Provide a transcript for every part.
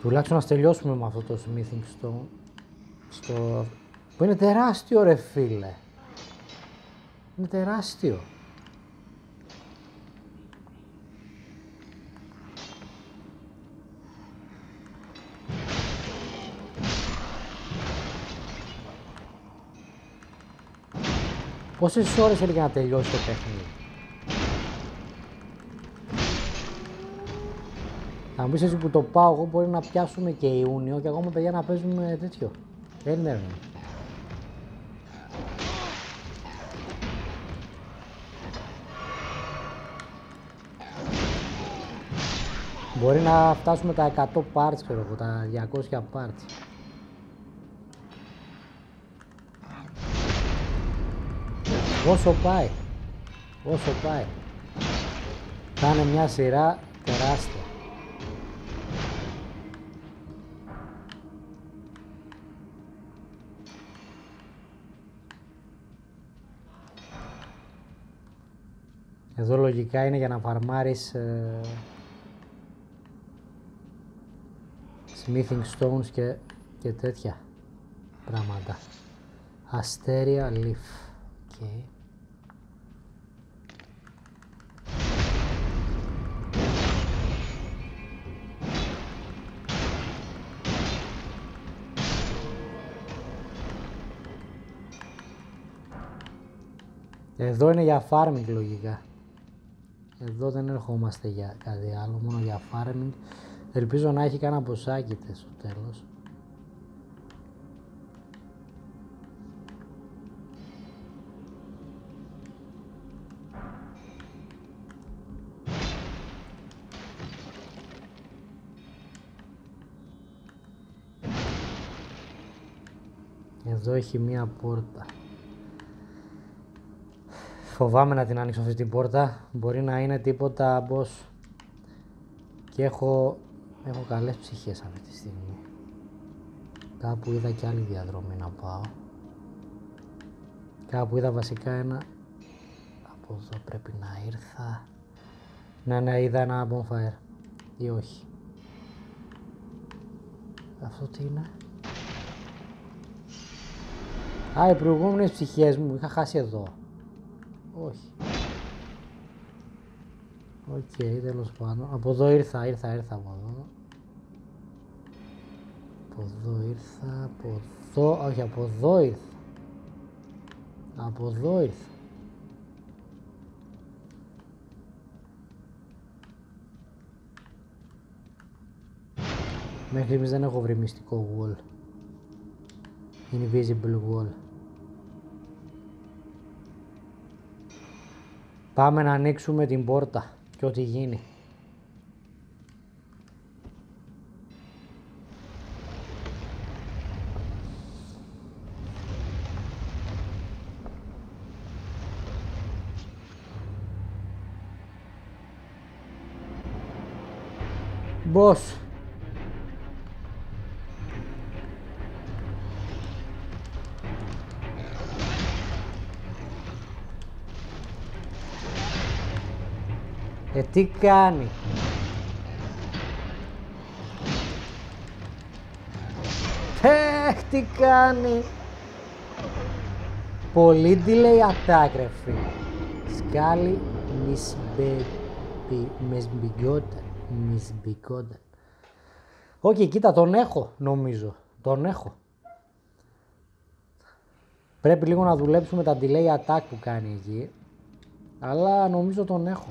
Τουλάχιστον να τελειώσουμε με αυτό το smithing stone. Στο... Που είναι τεράστιο ρε φίλε. Είναι τεράστιο. Πόσες ώρες έλεγε να τελειώσει το παιχνίδι; Μου πεις έτσι που το πάω εγώ μπορεί να πιάσουμε και Ιούνιο και ακόμα παιδιά να παίζουμε τέτοιο. Δεν Μπορεί να φτάσουμε τα 100 parts, ξέρω εγώ, τα 200 parts. Όσο πάει, όσο πάει. Θα είναι μια σειρά τεράστια. Εδώ λογικά είναι για να φαρμάρεις ε, smithing stones και, και τέτοια πράγματα. Αστέρια leaf. Okay. Εδώ είναι για farming λογικά. Εδώ δεν ερχόμαστε για κάτι άλλο, μόνο για farming. Ελπίζω να έχει κανένα ποσάκι στο τέλος. Εδώ έχει μία πόρτα. Φοβάμαι να την ανοίξω αυτή την πόρτα. Μπορεί να είναι τίποτα boss. Και έχω, έχω καλές ψυχές αυτή τη στιγμή. Κάπου είδα και άλλη διαδρομή να πάω. Κάπου είδα βασικά ένα... Από εδώ πρέπει να ήρθα. Ναι, ναι, είδα ένα bonfire. Ή όχι. Αυτό τι είναι; Α, οι προηγούμενες ψυχές μου είχα χάσει εδώ. Όχι. OK, okay, τέλος πάντων. Από εδώ ήρθα, ήρθα, ήρθα από εδώ. Από εδώ ήρθα, από εδώ, όχι από εδώ ήρθα. Από εδώ ήρθα. Μέχρι στιγμής δεν έχω βρει μυστικό wall. Invisible wall. Πάμε να ανοίξουμε την πόρτα και ό,τι γίνει. Boss. Τι κάνει. Έχ, τι κάνει. Πολύ delay attack, ρε φίλε. Σκάλι Misbegotten. Misbegotten. OK, κοίτα, τον έχω, νομίζω. Τον έχω. Πρέπει λίγο να δουλέψουμε τα delay attack που κάνει εκεί. Αλλά νομίζω τον έχω.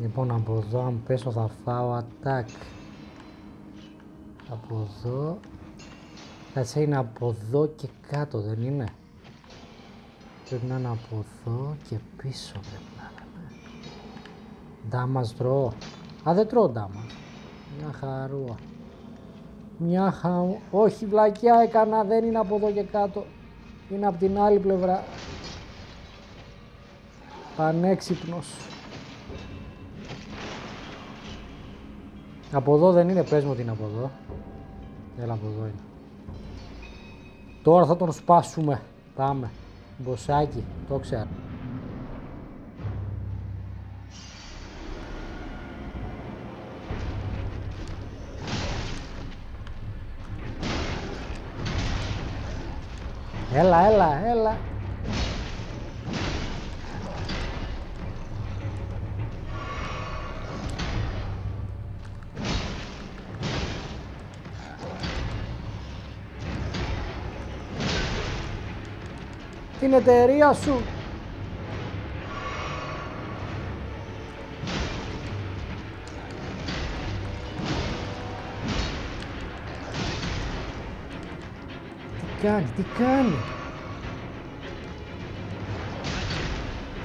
Λοιπόν, από εδώ αν πέσω θα φάω attack. Από εδώ. Κάτσε είναι από εδώ και κάτω, δεν είναι; Πρέπει να είναι από εδώ και πίσω πρέπει να είναι. Ντάμας τρώω. Α, δεν τρώω ντάμας. Μια χαρούα. Μια χα... Όχι, βλακιά έκανα, δεν είναι από εδώ και κάτω. Είναι από την άλλη πλευρά. Πανέξυπνος. Από εδώ δεν είναι, πες μου ότι είναι από εδώ. Έλα από εδώ είναι. Τώρα θα τον σπάσουμε. Πάμε. Μποσάκι, το ξέρω. Έλα, έλα, έλα. Την εταιρεία σου. Τι κάνει, τι κάνει.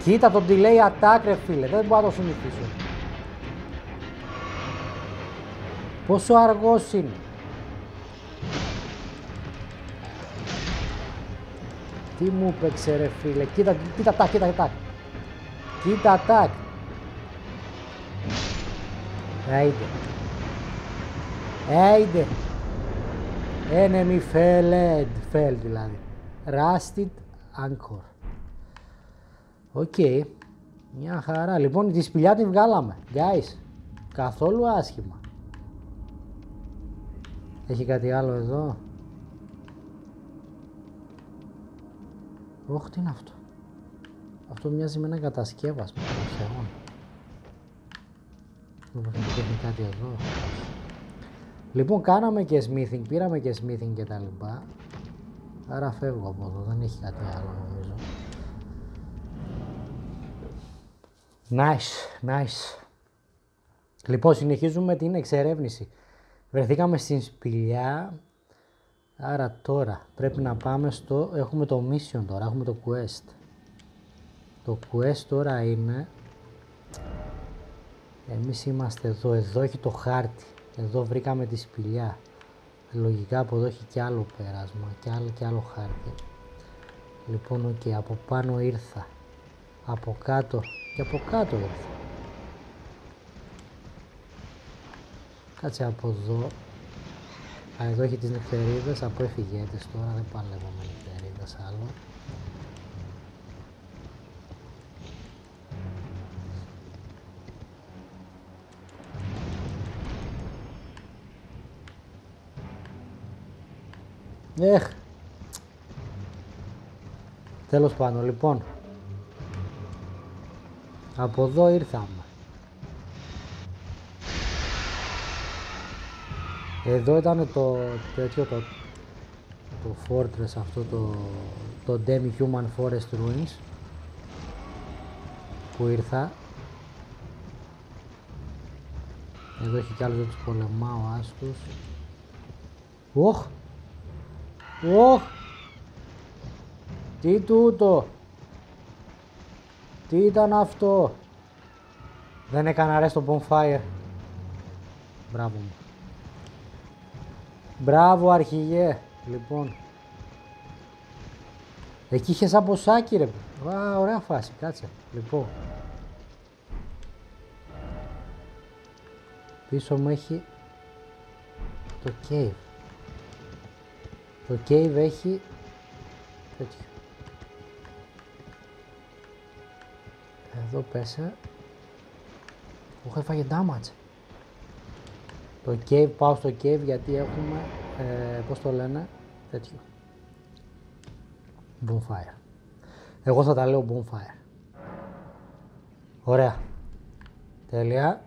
Κοίτα τον delay attack ρε φίλε, δεν μπορώ να το συνηθίσω. Πόσο αργός είναι. Τι μου έπαιξε ρε φίλε, κοίτα, κοίτα τάκ, κοίτα τάκ. Κοίτα τάκ. Άιντε. Άιντε. Enemy felled, felled δηλαδή. Rusted Anchor. OK. Μια χαρά. Λοιπόν, τη σπηλιά την βγάλαμε. Guys, καθόλου άσχημα. Έχει κάτι άλλο εδώ; Όχι, τι είναι αυτό; Αυτό μοιάζει με ένα κατασκεύασμα των θεών. Μήπως έχει κάτι εδώ. Λοιπόν, κάναμε και smithing, πήραμε και smithing και τα λοιπά. Άρα φεύγω από εδώ, δεν έχει κάτι άλλο νομίζω. Nice, nice. Λοιπόν, συνεχίζουμε την εξερεύνηση. Βρεθήκαμε στην σπηλιά, άρα τώρα πρέπει να πάμε στο... Έχουμε το mission τώρα, έχουμε το quest. Το quest τώρα είναι... Εμείς είμαστε εδώ, εδώ έχει το χάρτη. Εδώ βρήκαμε τη σπηλιά. Λογικά από εδώ έχει κι άλλο πέρασμα, κι άλλο, κι άλλο χάρτη. Λοιπόν, οκ, από πάνω ήρθα. Από κάτω και από κάτω ήρθα. Κάτσε από εδώ. Α, εδώ έχει τις νυχτερίδες, από εφηγέτες τώρα, δεν παλεύω με νυχτερίδες άλλο. Έχ. Τέλος πάντων, λοιπόν. Από εδώ ήρθαμε. Εδώ ήταν το τέτοιο το, το fortress αυτό το, το demi-human forest ruins που ήρθα. Εδώ έχει κι άλλος δεν τους πολεμάω άστους. Οχ! Οχ! Τι τούτο! Τι ήταν αυτό! Δεν έκανα ρε στο bonfire. Μπράβο μου. Μπράβο αρχηγέ. Λοιπόν. Εκεί είχες σαν ποσάκι ρε. Α, ωραία φάση. Κάτσε. Λοιπόν. Πίσω μου έχει το cave. Το cave έχει τέτοιο. Εδώ πέσε. Έχω έφαγε damage. Το cave, πάω στο cave γιατί έχουμε, ε, πώς το λένε, τέτοιο. Bonfire. Εγώ θα τα λέω bonfire. Ωραία. Τέλεια.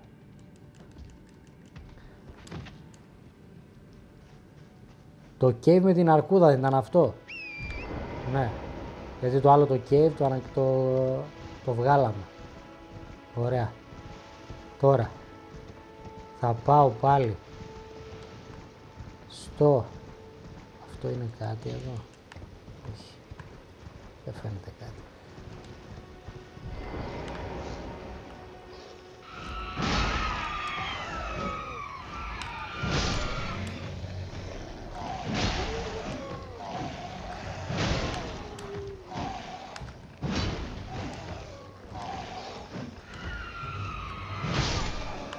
Το cave με την αρκούδα δεν ήταν αυτό; Ναι. Γιατί το άλλο το cave το, το, το βγάλαμε. Ωραία. Τώρα θα πάω πάλι στο αυτό είναι κάτι εδώ. Όχι. Δεν φαίνεται κάτι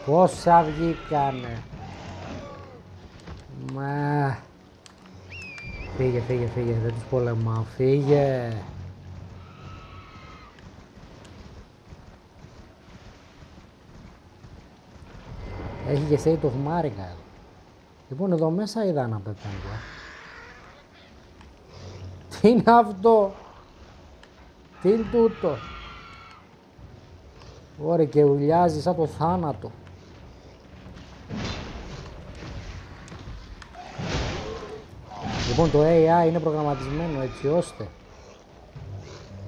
Πόσα βγήκανε. Μα... Φύγε, φύγε, φύγε, δεν τους πολεμάω, φύγε. Έχει και State καλά Marica. Λοιπόν, εδώ μέσα είδα ένα πεθάνει. Τι είναι αυτό; Τι είναι τούτο; Ωραία και ουλιάζει σαν το θάνατο. Λοιπόν το AI είναι προγραμματισμένο έτσι ώστε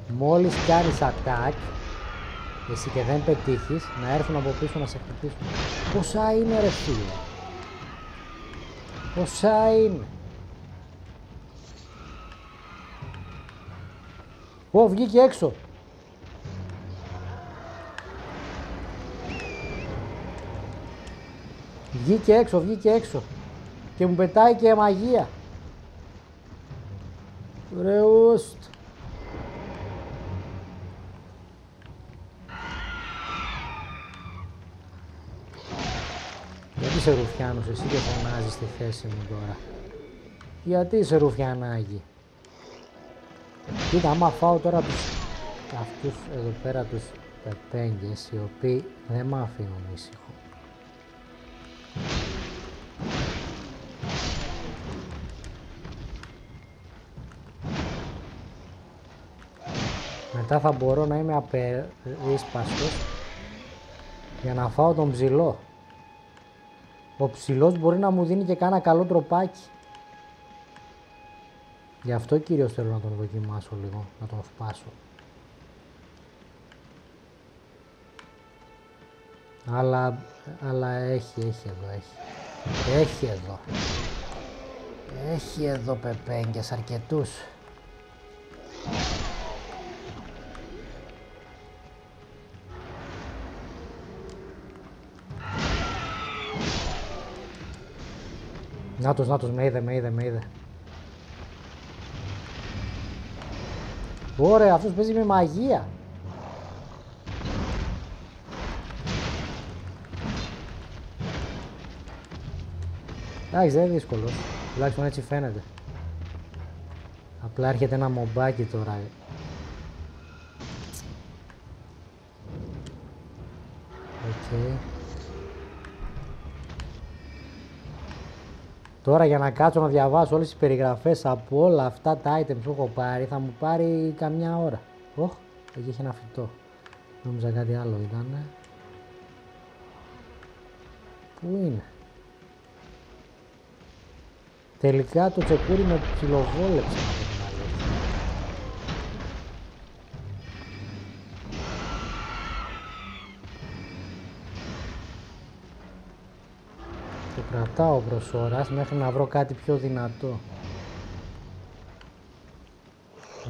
μόλις κάνεις attack εσύ και δεν πετύχεις να έρθουν από πίσω να σε χτυπήσουν. Πόσα είναι ρε φίλε; Πόσα είναι; Ω, βγήκε έξω. Βγήκε έξω, βγήκε έξω. Και μου πετάει και μαγεία. Ρε ουστ. Γιατί είσαι ρουφιάνος εσύ και φωνάζεις στη θέση μου τώρα. Γιατί είσαι ρουφιανάκι. Κοίτα, άμα φάω τώρα τους, αυτούς εδώ πέρα τους πεπέγγες οι οποίοι δεν με αφήνουν ήσυχο. Μετά θα μπορώ να είμαι απερίσπαστος για να φάω τον ψηλό. Ο ψηλός μπορεί να μου δίνει και κάνα καλό τροπάκι. Γι' αυτό κυρίως θέλω να τον δοκιμάσω λίγο, να τον σπάσω. Αλλά, αλλά έχει, έχει εδώ, έχει. Έχει εδώ. Έχει εδώ πεπέγγες αρκετούς. Νάτος, νάτος, με είδε, με είδε, με είδε. Ωραία, αυτός παίζει με μαγεία. Εντάξει, δεν είναι δύσκολος. Τουλάχιστον έτσι φαίνεται. Απλά έρχεται ένα μομπάκι τώρα. Οκ. Τώρα για να κάτσω να διαβάσω όλες τις περιγραφές από όλα αυτά τα items που έχω πάρει θα μου πάρει καμιά ώρα. Ωχ, εκεί έχει ένα φυτό. Νόμιζα κάτι άλλο ήταν. Πού είναι; Τελικά το τσεκούρι με ψιλοβόλεψε Το κρατάω προς ώρας μέχρι να βρω κάτι πιο δυνατό.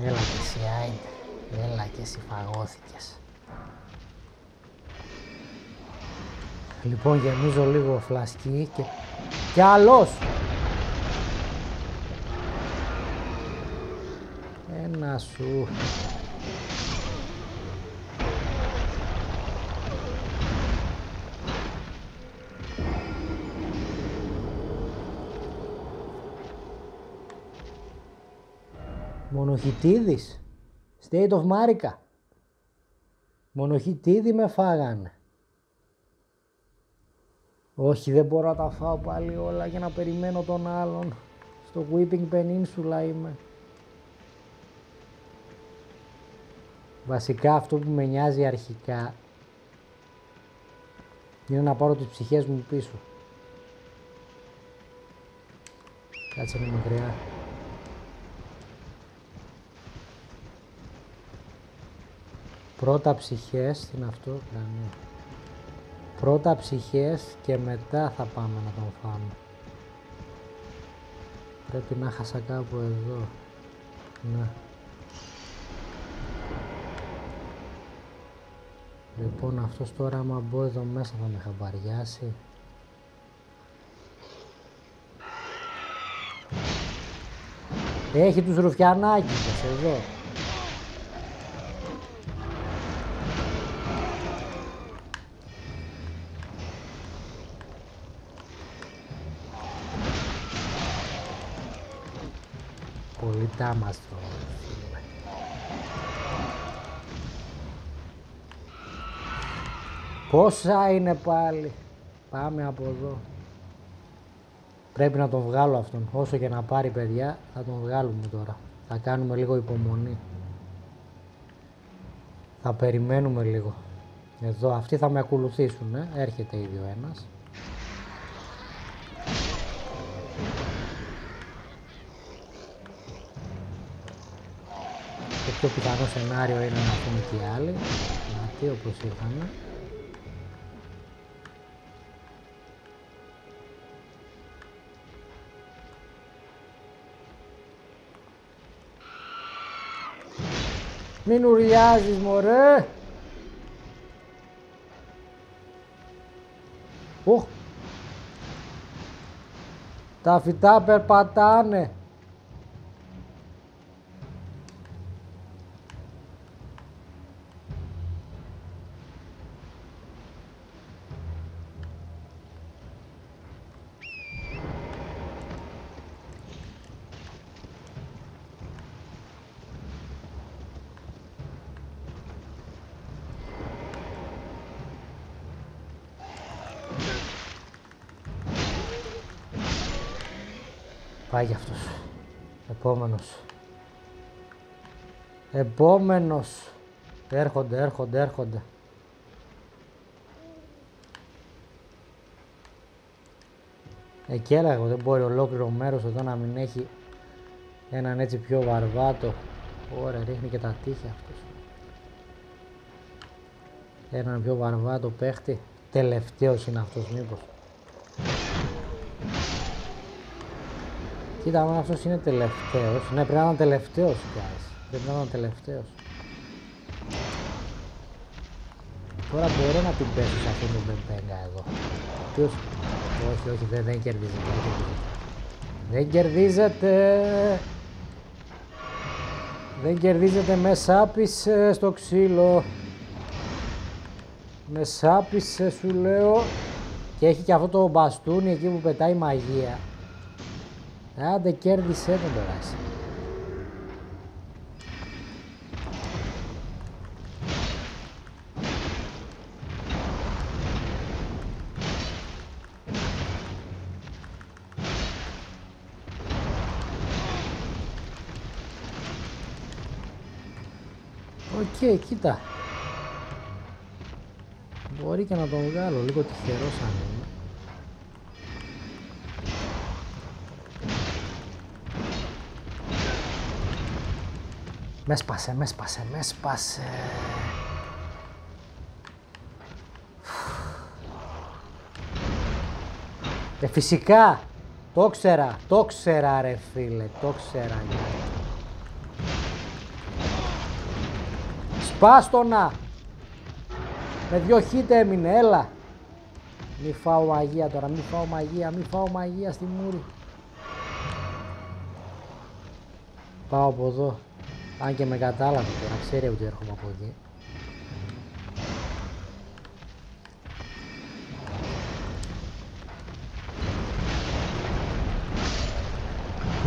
Έλα και εσύ άιντε. Έλα και εσύ φαγώθηκες. Λοιπόν γεμίζω λίγο φλασκί και... Κι άλλος! Ένα σου. Μονοχιτίδης. State of Marica. Μονοχιτίδη με φάγανε. Όχι, δεν μπορώ να τα φάω πάλι όλα για να περιμένω τον άλλον. Στο Whipping Peninsula είμαι. Βασικά αυτό που με νοιάζει αρχικά είναι να πάρω τις ψυχές μου πίσω. Κάτσε με μακριά. Πρώτα ψυχές, τι είναι αυτό, πλανή. Πρώτα ψυχές και μετά θα πάμε να τον φάμε. Πρέπει να χάσα κάπου εδώ. Ναι. Λοιπόν, αυτός τώρα άμα μπω εδώ μέσα θα με χαμπαριάσει. Έχει τους ρουφιανάκηδες εδώ. Πολύ τάμαστρο. φίλε. Πόσα είναι πάλι; Πάμε από εδώ. Πρέπει να τον βγάλω αυτόν. Όσο και να πάρει παιδιά, θα τον βγάλουμε τώρα. Θα κάνουμε λίγο υπομονή. Θα περιμένουμε λίγο. Εδώ, αυτοί θα με ακολουθήσουν. Ε. Έρχεται ήδη ο ένας. Πιο πιθανό σενάριο είναι να πούμε και οι άλλοι. Γιατί όπως ήρθανε. Μην ουριάζεις μωρέ. Οχ. Τα φυτά περπατάνε. Πάει για αυτός. Επόμενος. Επόμενος. Έρχονται, έρχονται, έρχονται. Εκεί έλεγα δεν μπορεί ολόκληρο μέρος εδώ να μην έχει έναν έτσι πιο βαρβάτο. Ωραία, ρίχνει και τα τείχη αυτός. Έναν πιο βαρβάτο παίχτη. Τελευταίος είναι αυτός μήπως. Κοίτα, αν αυτός είναι τελευταίος, ναι πρέπει να είναι τελευταίος, guys. Πρέπει να είναι τελευταίος. Τώρα μπορώ να την πέσω σε αυτόν τον Μπεμπέγκα εδώ. Ποιος... Όχι, όχι, δεν, δεν κερδίζεται, δεν κερδίζεται. Δεν κερδίζεται. Δεν κερδίζεται με σάπισε στο ξύλο. Με σάπισε σου λέω. Και έχει και αυτό το μπαστούνι εκεί που πετάει μαγεία. Άντε κέρδισε τον τώρα εσύ. Οκ, κοίτα. Μπορεί και να τον βγάλω, λίγο τυχερός αν είναι. Με σπάσε, με σπάσε, με σπάσε. Ε, φυσικά, το ξέρα, το ξέρα ρε φίλε, το ξέρα. Σπάστονα! Με δυο χείτε έμεινε, έλα. Μη φάω μαγεία τώρα, μη φάω μαγεία, μη φάω μαγεία στη μούρη. Πάω από εδώ. Αν και με κατάλαβε τώρα, ξέρει ότι έρχομαι από εκεί.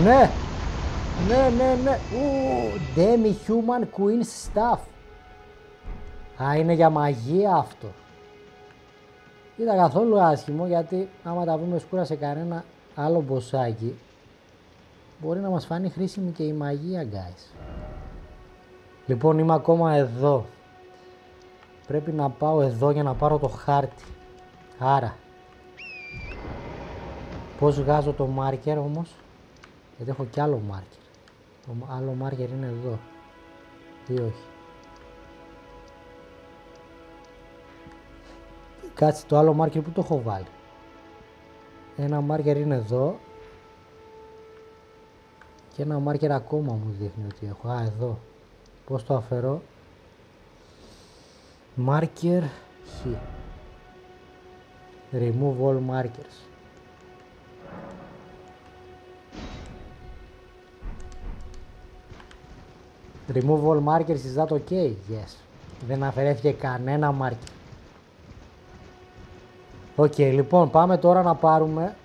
Ναι! Ναι, ναι, ναι! Ου, Demi Human Queen Stuff. Α, είναι για μαγεία αυτό. Ήταν καθόλου άσχημο γιατί άμα τα βρούμε σκούρα σε κανένα άλλο μποσάκι μπορεί να μας φανεί χρήσιμη και η μαγεία guys. Λοιπόν είμαι ακόμα εδώ. Πρέπει να πάω εδώ για να πάρω το χάρτη. Άρα. Πώς βγάζω το μάρκερ όμως; Γιατί έχω κι άλλο μάρκερ. Το άλλο μάρκερ είναι εδώ. Ή όχι. Κάτσε το άλλο μάρκερ που το έχω βάλει. Ένα μάρκερ είναι εδώ. Και ένα μάρκερ ακόμα μου δείχνει ότι έχω. Α, εδώ. Πώς το αφαιρώ. Marker Χ. Remove all markers. Remove all markers, is that okay? Yes. Δεν αφαιρέθηκε κανένα marker. Οκ, okay, λοιπόν, πάμε τώρα να πάρουμε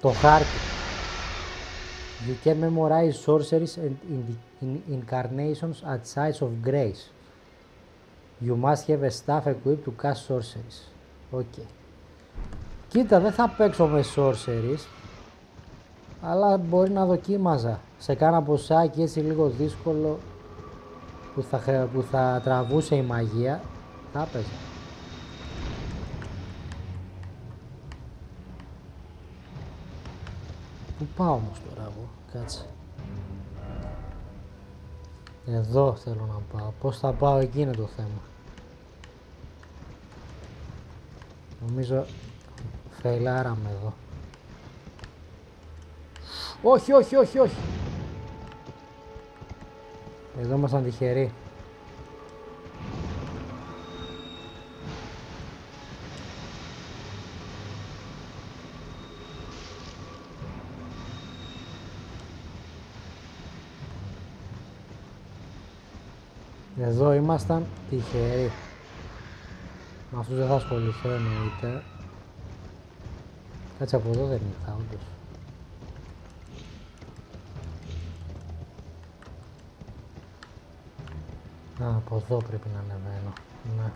το χάρτη. You can memorize sorceries and in incantations at sites of grace. You must have a staff equipped to cast sorceries. OK. Κοίτα, δεν θα παίξω με sorceries. Αλλά μπορεί να δοκίμαζα. Σε κάνα μποσάκι έτσι λίγο δύσκολο που θα, που θα τραβούσε η μαγεία. Θα έπαιζα. Πού πάω όμως τώρα εγώ, κάτσε. Εδώ θέλω να πάω. Πώς θα πάω εκεί είναι το θέμα. Νομίζω φεϊλάραμε εδώ. Όχι, όχι, όχι, όχι. Εδώ ήμασταν τυχεροί. Εδώ ήμασταν τυχεροί. Με αυτούς δεν θα ασχοληθώ εννοείται. Κάτσε από εδώ δεν ήρθα όντως. Α, από εδώ πρέπει να ανεβαίνω. Ναι. Ναι,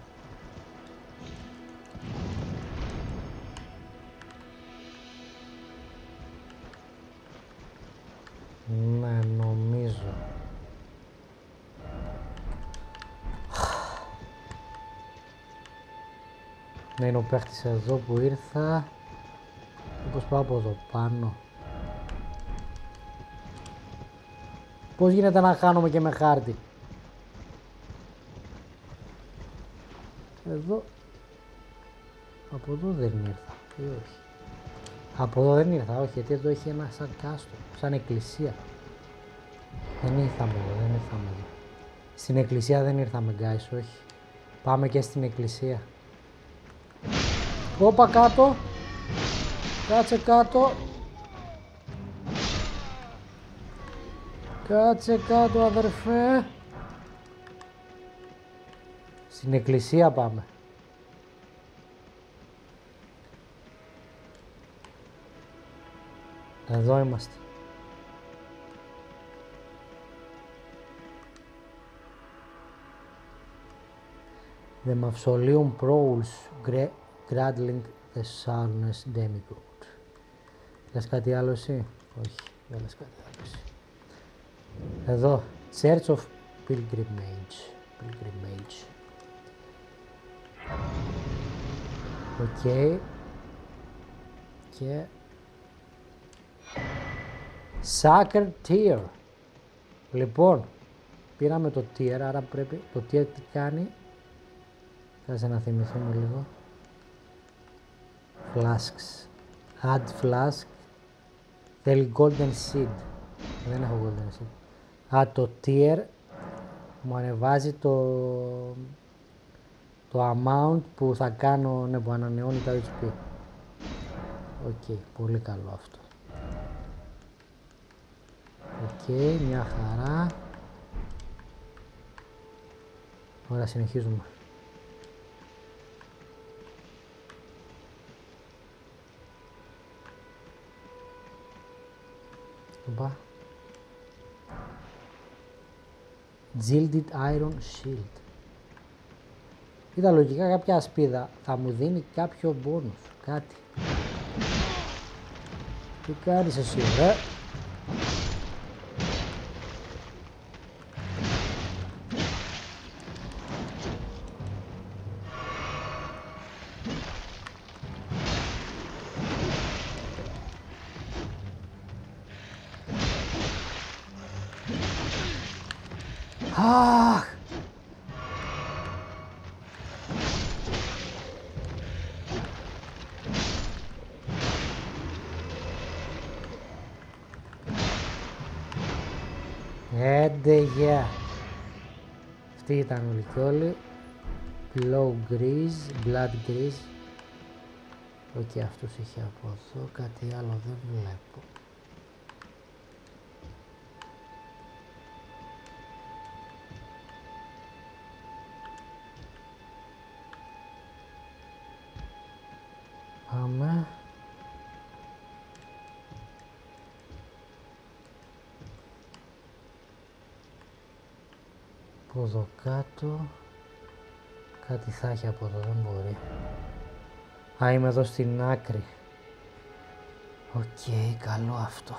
Ναι, είναι ο παίχτης εδώ που ήρθα. Πώς πάω από εδώ πάνω. Πώς γίνεται να χάνομαι και με χάρτη; Εδώ. Από εδώ δεν ήρθα. Ή όχι. Από εδώ δεν ήρθα, όχι, γιατί εδώ έχει ένα σαν κάστρο, σαν εκκλησία. Δεν ήρθαμε εδώ, δεν ήρθαμε εδώ. Στην εκκλησία δεν ήρθαμε, guys, όχι. Πάμε και στην εκκλησία. Όπα κάτω. Κάτσε κάτω. Κάτσε κάτω αδερφέ. Στην εκκλησία πάμε. Εδώ είμαστε. The Mausoleum Prowls Gradling the Soundness Demigod. Λες κάτι άλλο εσύ; Όχι, δεν λες κάτι άλλο εσύ. Εδώ, Church of Pilgrimage. Pilgrimage. Οκ. Okay. Και... Sucker Tier. Λοιπόν, πήραμε το tear, άρα πρέπει... Το tear τι κάνει. Θα να θυμηθούμε λίγο. Flasks. Add flask. Θέλει golden seed. Δεν έχω golden seed. Α, το tear μου ανεβάζει το, το amount που θα κάνω, ναι, που ανανεώνει τα HP. OK, πολύ καλό αυτό. Οκ, μια χαρά. Ωραία, συνεχίζουμε. Οπα. Gilded Iron Shield. Είδα λογικά κάποια ασπίδα θα μου δίνει κάποιο bonus, κάτι. Τι κάνεις εσύ, ρε; Αυτοί ήταν όλοι και όλοι. Blood grease, blood grease. OK, okay, αυτός είχε από εδώ. Κάτι άλλο δεν βλέπω. Εδώ κάτω. Κάτι θα έχει από εδώ, δεν μπορεί. Α, είμαι εδώ στην άκρη. Οκ, καλό αυτό.